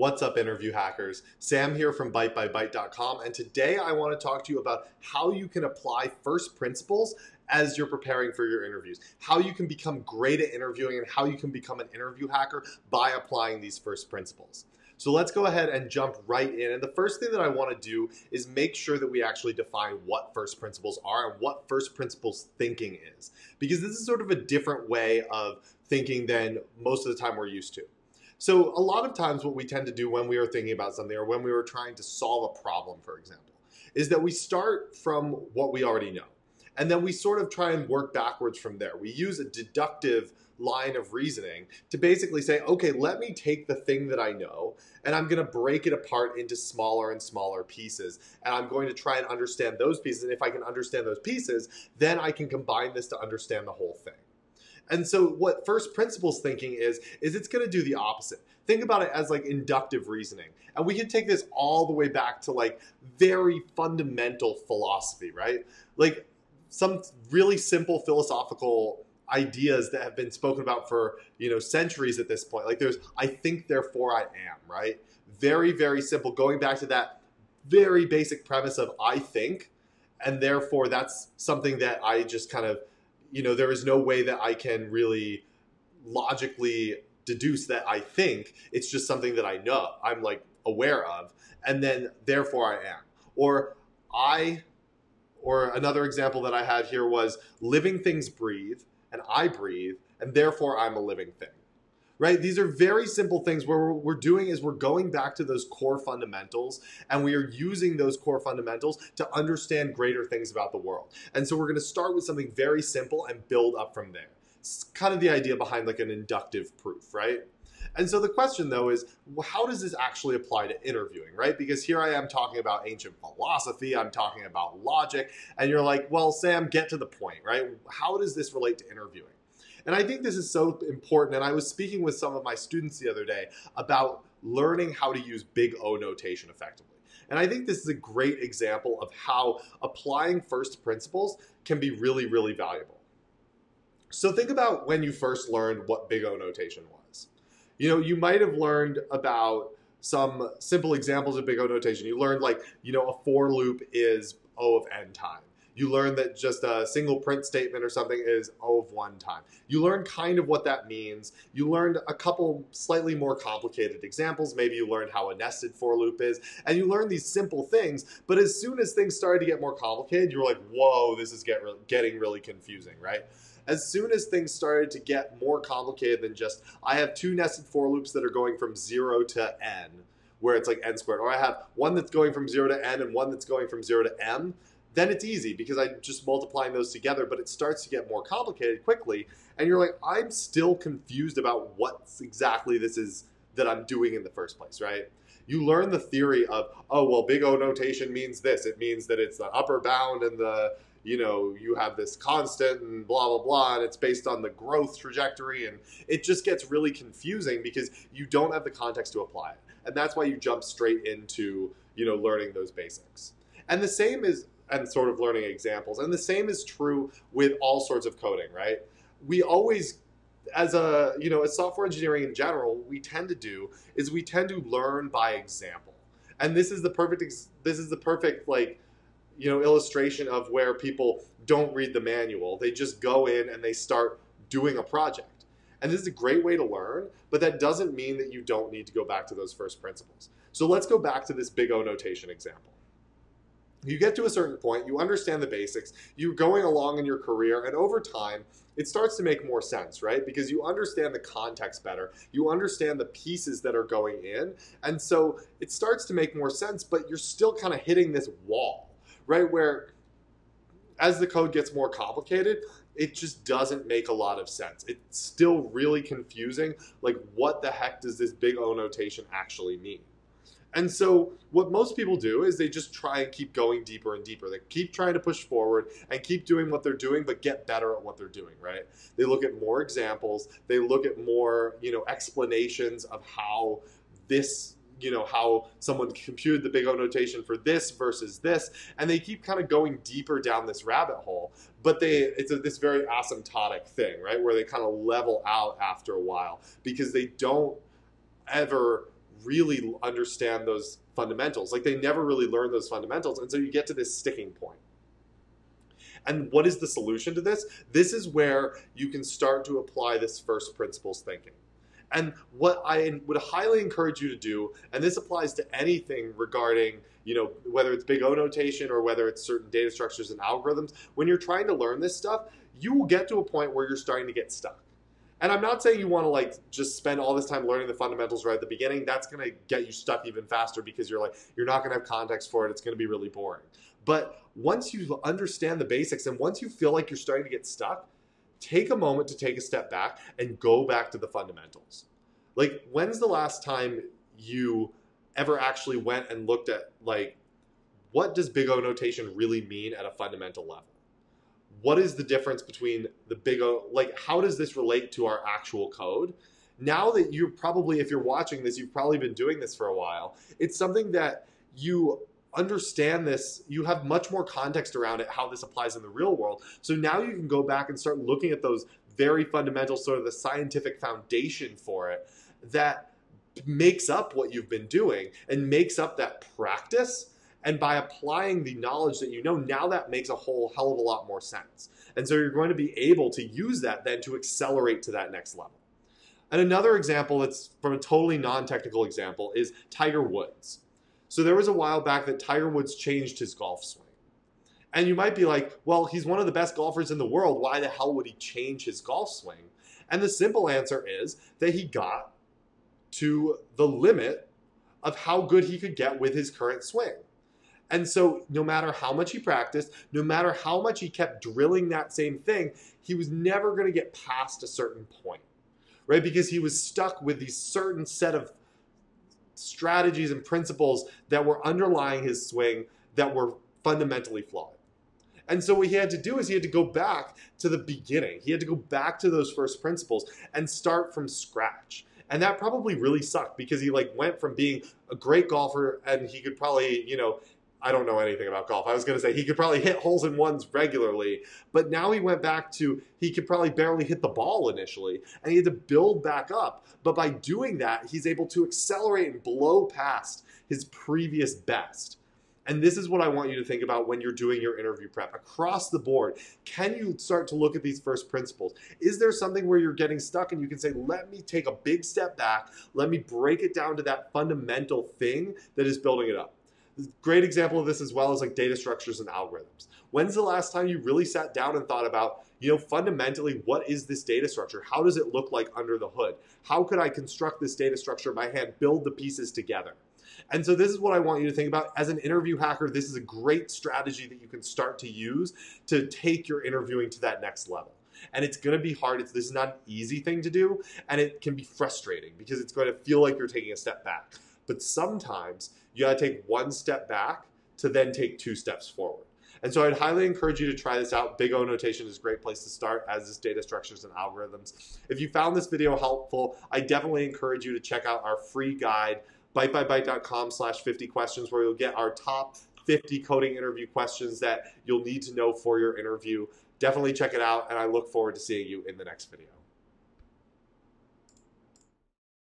What's up, interview hackers? Sam here from ByteByByte.com, and today I want to talk to you about how you can apply first principles as you're preparing for your interviews, how you can become great at interviewing, and how you can become an interview hacker by applying these first principles. So let's go ahead and jump right in. And the first thing that I want to do is make sure that we actually define what first principles are and what first principles thinking is. Because this is sort of a different way of thinking than most of the time we're used to. So a lot of times what we tend to do when we are thinking about something or when we were trying to solve a problem, for example, is that we start from what we already know. And then we sort of try and work backwards from there. We use a deductive line of reasoning to basically say, okay, let me take the thing that I know and I'm going to break it apart into smaller and smaller pieces. And I'm going to try and understand those pieces. And if I can understand those pieces, then I can combine this to understand the whole thing. And so what first principles thinking is, is it's going to do the opposite. Think about it as like inductive reasoning. And we can take this all the way back to like very fundamental philosophy, right? Like some really simple philosophical ideas that have been spoken about for, you know, centuries at this point. Like there's I think therefore I am, right? Very very simple going back to that very basic premise of I think and therefore that's something that I just kind of you know, there is no way that I can really logically deduce that I think. It's just something that I know, I'm like aware of, and then therefore I am. Or I, or another example that I had here was living things breathe, and I breathe, and therefore I'm a living thing right? These are very simple things where what we're doing is we're going back to those core fundamentals and we are using those core fundamentals to understand greater things about the world. And so we're going to start with something very simple and build up from there. It's kind of the idea behind like an inductive proof, right? And so the question though is, how does this actually apply to interviewing, right? Because here I am talking about ancient philosophy, I'm talking about logic, and you're like, well, Sam, get to the point, right? How does this relate to interviewing? And I think this is so important. And I was speaking with some of my students the other day about learning how to use big O notation effectively. And I think this is a great example of how applying first principles can be really, really valuable. So think about when you first learned what big O notation was. You know, you might have learned about some simple examples of big O notation. You learned like, you know, a for loop is O of n time you learn that just a single print statement or something is O of one time. You learn kind of what that means. You learned a couple slightly more complicated examples. Maybe you learned how a nested for loop is, and you learn these simple things. But as soon as things started to get more complicated, you were like, whoa, this is get re- getting really confusing, right? As soon as things started to get more complicated than just I have two nested for loops that are going from zero to n, where it's like n squared, or I have one that's going from zero to n and one that's going from zero to m, then it's easy because I'm just multiplying those together, but it starts to get more complicated quickly. And you're like, I'm still confused about what exactly this is that I'm doing in the first place, right? You learn the theory of, oh, well, big O notation means this. It means that it's the upper bound and the, you know, you have this constant and blah, blah, blah, and it's based on the growth trajectory. And it just gets really confusing because you don't have the context to apply it. And that's why you jump straight into, you know, learning those basics. And the same is and sort of learning examples. And the same is true with all sorts of coding, right? We always as a you know as software engineering in general we tend to do is we tend to learn by example and this is the perfect this is the perfect like you know illustration of where people don't read the manual. They just go in and they start doing a project. And this is a great way to learn but that doesn't mean that you don't need to go back to those first principles. So let's go back to this big o notation example. You get to a certain point, you understand the basics, you're going along in your career, and over time, it starts to make more sense, right? Because you understand the context better, you understand the pieces that are going in, and so it starts to make more sense, but you're still kind of hitting this wall, right? Where as the code gets more complicated, it just doesn't make a lot of sense. It's still really confusing. Like, what the heck does this big O notation actually mean? And so what most people do is they just try and keep going deeper and deeper. They keep trying to push forward and keep doing what they're doing, but get better at what they're doing, right? They look at more examples, they look at more, you know, explanations of how this you know how someone computed the big O notation for this versus this, and they keep kind of going deeper down this rabbit hole. But they it's a, this very asymptotic thing, right, where they kind of level out after a while because they don't ever really understand those fundamentals. Like they never really learn those fundamentals. And so you get to this sticking point. And what is the solution to this? This is where you can start to apply this first principles thinking. And what I would highly encourage you to do, and this applies to anything regarding, you know, whether it's big O notation or whether it's certain data structures and algorithms, when you're trying to learn this stuff, you will get to a point where you're starting to get stuck. And I'm not saying you want to like just spend all this time learning the fundamentals right at the beginning. That's going to get you stuck even faster because you're like you're not going to have context for it. It's going to be really boring. But once you understand the basics and once you feel like you're starting to get stuck, take a moment to take a step back and go back to the fundamentals. Like when's the last time you ever actually went and looked at like what does big O notation really mean at a fundamental level? what is the difference between the big O, like how does this relate to our actual code? Now that you're probably, if you're watching this, you've probably been doing this for a while. It's something that you understand this, you have much more context around it, how this applies in the real world. So now you can go back and start looking at those very fundamental, sort of the scientific foundation for it that makes up what you've been doing and makes up that practice and by applying the knowledge that you know, now that makes a whole hell of a lot more sense. And so you're going to be able to use that then to accelerate to that next level. And another example that's from a totally non technical example is Tiger Woods. So there was a while back that Tiger Woods changed his golf swing. And you might be like, well, he's one of the best golfers in the world. Why the hell would he change his golf swing? And the simple answer is that he got to the limit of how good he could get with his current swing. And so, no matter how much he practiced, no matter how much he kept drilling that same thing, he was never going to get past a certain point, right? Because he was stuck with these certain set of strategies and principles that were underlying his swing that were fundamentally flawed. And so, what he had to do is he had to go back to the beginning. He had to go back to those first principles and start from scratch and that probably really sucked because he like went from being a great golfer and he could probably you know I don't know anything about golf. I was going to say he could probably hit holes in ones regularly, but now he went back to he could probably barely hit the ball initially, and he had to build back up. But by doing that, he's able to accelerate and blow past his previous best. And this is what I want you to think about when you're doing your interview prep across the board. Can you start to look at these first principles? Is there something where you're getting stuck and you can say, let me take a big step back, let me break it down to that fundamental thing that is building it up? Great example of this as well is like data structures and algorithms. When's the last time you really sat down and thought about, you know, fundamentally, what is this data structure? How does it look like under the hood? How could I construct this data structure by hand, build the pieces together? And so this is what I want you to think about. As an interview hacker, this is a great strategy that you can start to use to take your interviewing to that next level. And it's going to be hard. It's, this is not an easy thing to do. And it can be frustrating because it's going to feel like you're taking a step back. But sometimes you got to take one step back to then take two steps forward. And so I'd highly encourage you to try this out. Big O notation is a great place to start as is data structures and algorithms. If you found this video helpful, I definitely encourage you to check out our free guide, bytebybyte.com slash 50 questions, where you'll get our top 50 coding interview questions that you'll need to know for your interview. Definitely check it out, and I look forward to seeing you in the next video.